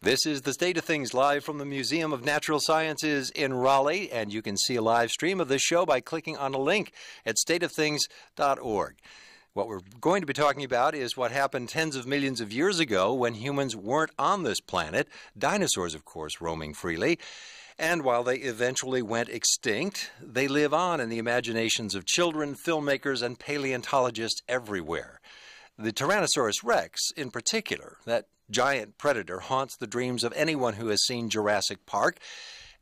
This is the State of Things live from the Museum of Natural Sciences in Raleigh, and you can see a live stream of this show by clicking on a link at stateofthings.org. What we're going to be talking about is what happened tens of millions of years ago when humans weren't on this planet, dinosaurs, of course, roaming freely. And while they eventually went extinct, they live on in the imaginations of children, filmmakers, and paleontologists everywhere. The Tyrannosaurus rex, in particular, that giant predator haunts the dreams of anyone who has seen Jurassic Park.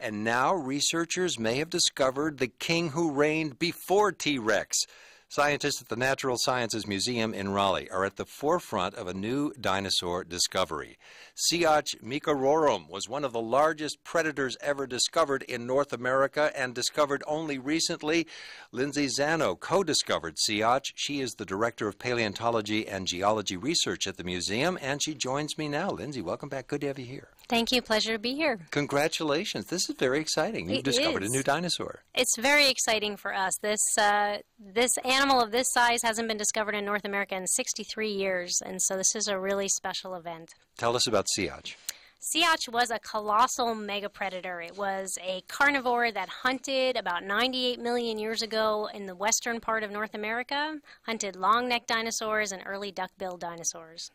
And now researchers may have discovered the king who reigned before T Rex. Scientists at the Natural Sciences Museum in Raleigh are at the forefront of a new dinosaur discovery. Siats meekerorum was one of the largest predators ever discovered in North America and discovered only recently. Lindsay Zanno co discovered Siats. She is the Director of Paleontology and Geology Research at the museum, and she joins me now. Lindsay, welcome back. Good to have you here. Thank you. Pleasure to be here. Congratulations. This is very exciting. You've It discovered is. a new dinosaur. It's very exciting for us. This uh, this animal of this size hasn't been discovered in North America in 63 years, and so this is a really special event. Tell us about Siats. Siats was a colossal megapredator. It was a carnivore that hunted about 98 million years ago in the western part of North America, hunted long-necked dinosaurs and early duck-billed dinosaurs.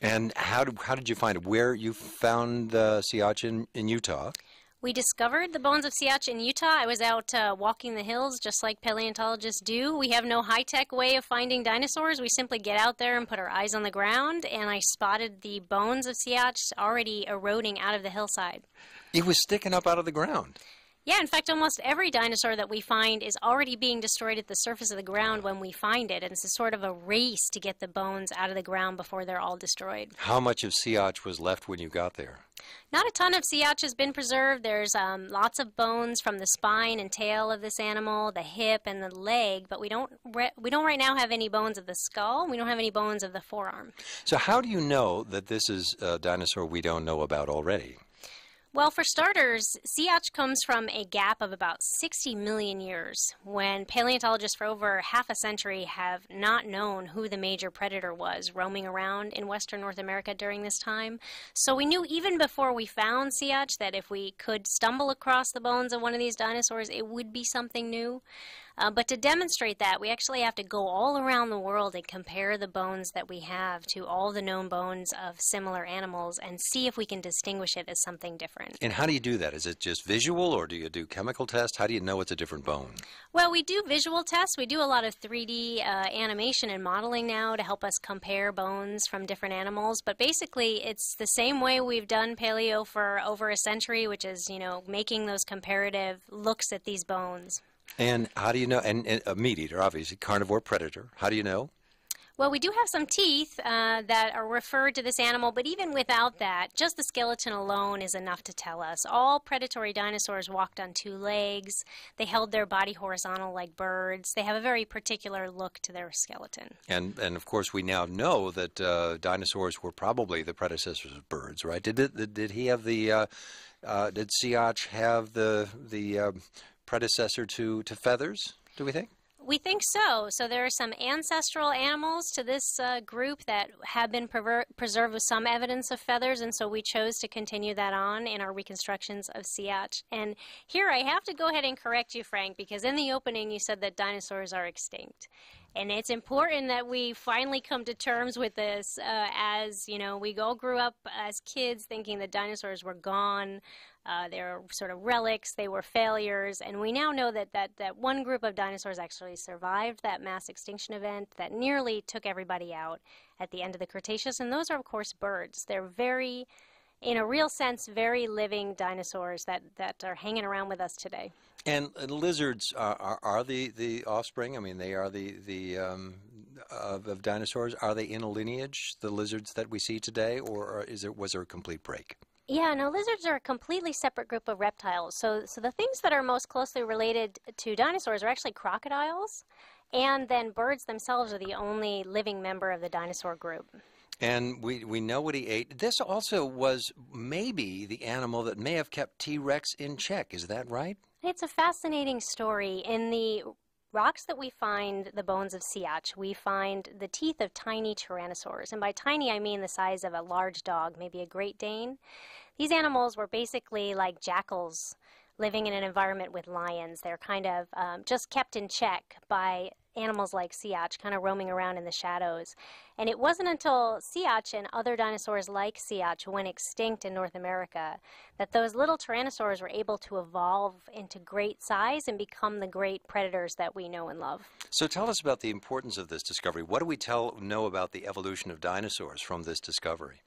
And how did, how did you find it? Where you found uh, Siats in, in Utah? We discovered the bones of Siats in Utah. I was out uh, walking the hills just like paleontologists do. We have no high tech way of finding dinosaurs. We simply get out there and put our eyes on the ground, and I spotted the bones of Siats already eroding out of the hillside. It was sticking up out of the ground. Yeah, in fact, almost every dinosaur that we find is already being destroyed at the surface of the ground when we find it. And it's a sort of a race to get the bones out of the ground before they're all destroyed. How much of Siats was left when you got there? Not a ton of Siats has been preserved. There's um, lots of bones from the spine and tail of this animal, the hip and the leg, but we don't re- we don't right now have any bones of the skull. We don't have any bones of the forearm. So, how do you know that this is a dinosaur we don't know about already? Well, for starters, Siats comes from a gap of about 60 million years when paleontologists for over half a century have not known who the major predator was roaming around in western North America during this time. So we knew even before we found Siats that if we could stumble across the bones of one of these dinosaurs, it would be something new. Uh, but to demonstrate that, we actually have to go all around the world and compare the bones that we have to all the known bones of similar animals and see if we can distinguish it as something different. And how do you do that? Is it just visual or do you do chemical tests? How do you know it's a different bone? Well, we do visual tests. We do a lot of 3D uh, animation and modeling now to help us compare bones from different animals. But basically, it's the same way we've done paleo for over a century, which is, you know, making those comparative looks at these bones. And how do you know? And, and a meat eater, obviously, carnivore predator. How do you know? Well, we do have some teeth uh, that are referred to this animal, but even without that, just the skeleton alone is enough to tell us. All predatory dinosaurs walked on two legs. They held their body horizontal like birds. They have a very particular look to their skeleton. And and of course, we now know that uh, dinosaurs were probably the predecessors of birds, right? Did it, did he have the uh, uh, did Siats have the the uh, predecessor to to feathers? Do we think? We think so. So there are some ancestral animals to this uh, group that have been preserved with some evidence of feathers, and so we chose to continue that on in our reconstructions of Siats. And here I have to go ahead and correct you, Frank, because in the opening you said that dinosaurs are extinct. And it's important that we finally come to terms with this uh, as, you know, we all grew up as kids thinking that dinosaurs were gone. Uh, they were sort of relics, they were failures, and we now know that, that, that one group of dinosaurs actually survived that mass extinction event that nearly took everybody out at the end of the Cretaceous, and those are, of course, birds. They're very, in a real sense, very living dinosaurs that, that are hanging around with us today. And lizards are, are, are the, the offspring. I mean, they are the the um, of, of dinosaurs. Are they in a lineage? The lizards that we see today, or is it was there a complete break? Yeah, no, lizards are a completely separate group of reptiles. So, so the things that are most closely related to dinosaurs are actually crocodiles, and then birds themselves are the only living member of the dinosaur group. And we, we know what he ate. This also was maybe the animal that may have kept T Rex in check. Is that right? It's a fascinating story. In the rocks that we find the bones of Siats, we find the teeth of tiny tyrannosaurs. And by tiny, I mean the size of a large dog, maybe a Great Dane. These animals were basically like jackals living in an environment with lions. They're kind of um, just kept in check by animals like Siats, kind of roaming around in the shadows. And it wasn't until Siats and other dinosaurs like Siats went extinct in North America that those little tyrannosaurs were able to evolve into great size and become the great predators that we know and love. So tell us about the importance of this discovery. What do we tell know about the evolution of dinosaurs from this discovery?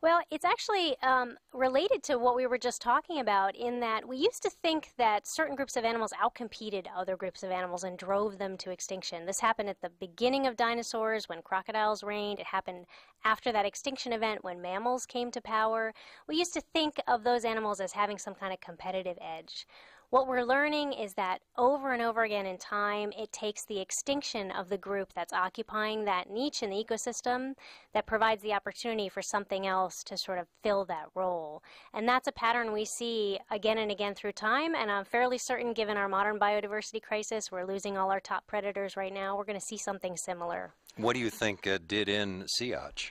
Well, it's actually um, related to what we were just talking about in that we used to think that certain groups of animals outcompeted other groups of animals and drove them to extinction. This happened at the beginning of dinosaurs when crocodiles reigned. It happened after that extinction event when mammals came to power. We used to think of those animals as having some kind of competitive edge. What we're learning is that over and over again in time, it takes the extinction of the group that's occupying that niche in the ecosystem that provides the opportunity for something else to sort of fill that role. And that's a pattern we see again and again through time. And I'm fairly certain, given our modern biodiversity crisis, we're losing all our top predators right now. We're going to see something similar. What do you think uh, did in Siats?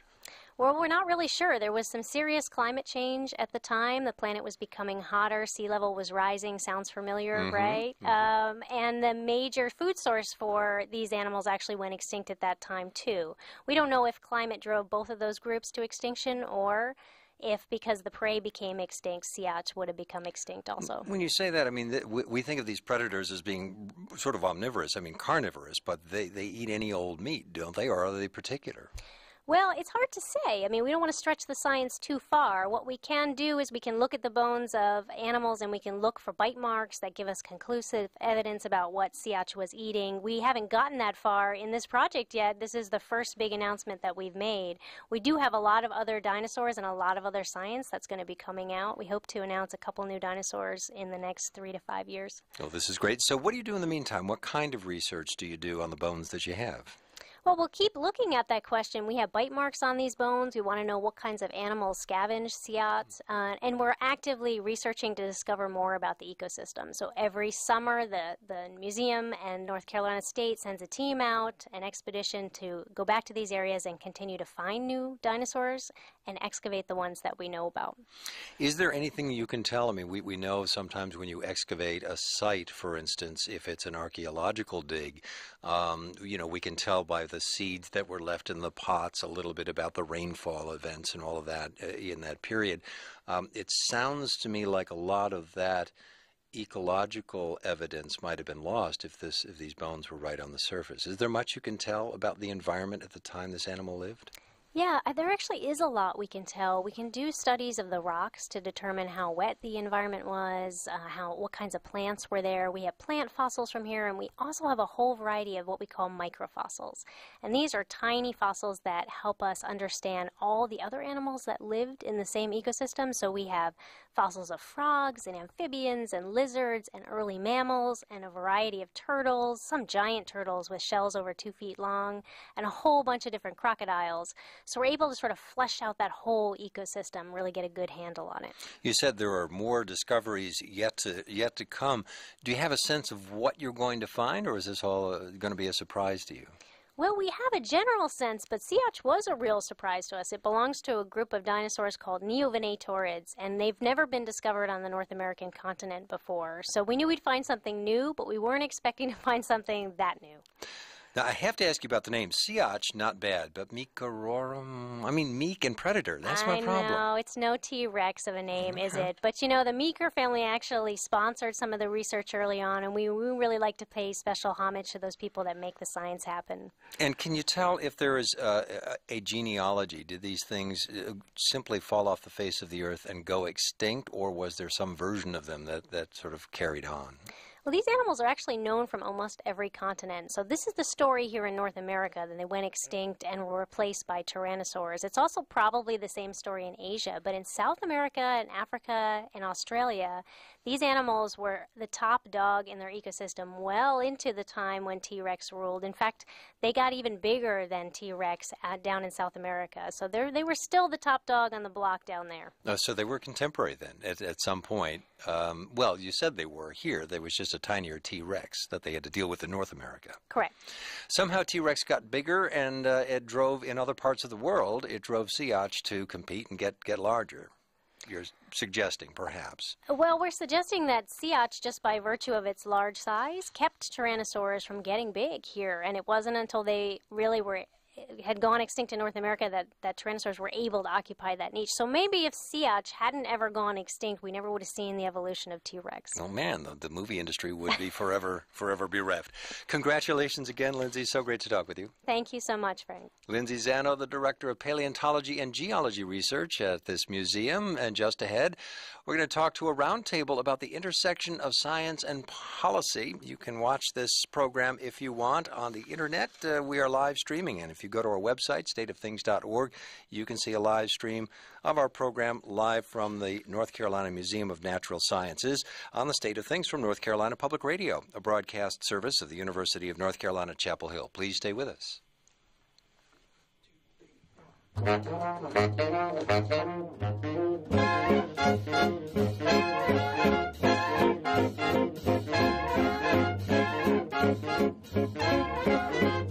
Well, we're not really sure. There was some serious climate change at the time. The planet was becoming hotter, sea level was rising. Sounds familiar, mm-hmm, right? Mm-hmm. Um, and the major food source for these animals actually went extinct at that time, too. We don't know if climate drove both of those groups to extinction or if because the prey became extinct, Siats would have become extinct also. When you say that, I mean, we think of these predators as being sort of omnivorous, I mean, carnivorous, but they, they eat any old meat, don't they, or are they particular? Well, it's hard to say. I mean, we don't want to stretch the science too far. What we can do is we can look at the bones of animals and we can look for bite marks that give us conclusive evidence about what Siats was eating. We haven't gotten that far in this project yet. This is the first big announcement that we've made. We do have a lot of other dinosaurs and a lot of other science that's going to be coming out. We hope to announce a couple new dinosaurs in the next three to five years. Oh, this is great. So, what do you do in the meantime? What kind of research do you do on the bones that you have? Well, we'll keep looking at that question. We have bite marks on these bones. We want to know what kinds of animals scavenge Siats, uh, and we're actively researching to discover more about the ecosystem. So every summer, the, the museum and North Carolina State sends a team out, an expedition to go back to these areas and continue to find new dinosaurs and excavate the ones that we know about. Is there anything you can tell? I mean, we, we know sometimes when you excavate a site, for instance, if it's an archaeological dig, um, you know, we can tell by the seeds that were left in the pots a little bit about the rainfall events and all of that uh, in that period. Um, it sounds to me like a lot of that ecological evidence might have been lost if this if these bones were right on the surface. Is there much you can tell about the environment at the time this animal lived? Yeah, uh, there actually is a lot we can tell. We can do studies of the rocks to determine how wet the environment was, uh, how what kinds of plants were there. We have plant fossils from here, and we also have a whole variety of what we call microfossils. And these are tiny fossils that help us understand all the other animals that lived in the same ecosystem. So we have fossils of frogs and amphibians and lizards and early mammals and a variety of turtles, some giant turtles with shells over two feet long, and a whole bunch of different crocodiles. So we're able to sort of flesh out that whole ecosystem, really get a good handle on it. You said there are more discoveries yet to yet to come. Do you have a sense of what you're going to find, or is this all uh, going to be a surprise to you? Well, we have a general sense, but Siats was a real surprise to us. It belongs to a group of dinosaurs called Neovenatorids, and they've never been discovered on the North American continent before. So we knew we'd find something new, but we weren't expecting to find something that new. Now, I have to ask you about the name. Siats, not bad, but Meekerorum, I mean, Meek and Predator. That's my problem. I know. It's no T Rex of a name, is it? But you know, the Meeker family actually sponsored some of the research early on, and we, we really like to pay special homage to those people that make the science happen. And can you tell if there is uh, a genealogy? Did these things uh, simply fall off the face of the earth and go extinct, or was there some version of them that, that sort of carried on? Well, these animals are actually known from almost every continent. So this is the story here in North America that they went extinct and were replaced by tyrannosaurs. It's also probably the same story in Asia, but in South America and Africa and Australia, these animals were the top dog in their ecosystem well into the time when T Rex ruled. In fact, they got even bigger than T Rex down in South America. So they were still the top dog on the block down there. Oh, so they were contemporary then at, at some point. Um, well, you said they were here. There was just a a tinier T Rex that they had to deal with in North America. Correct. Somehow T Rex got bigger, and uh, it drove in other parts of the world. It drove Siats to compete and get get larger. You're suggesting, perhaps. Well, we're suggesting that Siats, just by virtue of its large size, kept Tyrannosaurs from getting big here, and it wasn't until they really were had gone extinct in North America that, that tyrannosaurs were able to occupy that niche. So maybe if Siats hadn't ever gone extinct, we never would have seen the evolution of T Rex. Oh man, the, the movie industry would be forever, forever bereft. Congratulations again, Lindsay. So great to talk with you. Thank you so much, Frank. Lindsay Zanno, the director of paleontology and geology research at this museum. And just ahead, we're going to talk to a roundtable about the intersection of science and policy. You can watch this program if you want on the internet. Uh, we are live streaming, and if you you go to our website, stateofthings.org, you can see a live stream of our program live from the North Carolina Museum of Natural Sciences on the State of Things from North Carolina Public Radio, a broadcast service of the University of North Carolina, Chapel Hill. Please stay with us. Thank you.